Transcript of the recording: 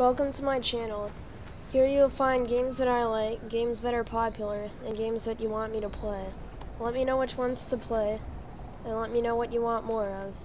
Welcome to my channel. Here you'll find games that I like, games that are popular, and games that you want me to play. Let me know which ones to play, and let me know what you want more of.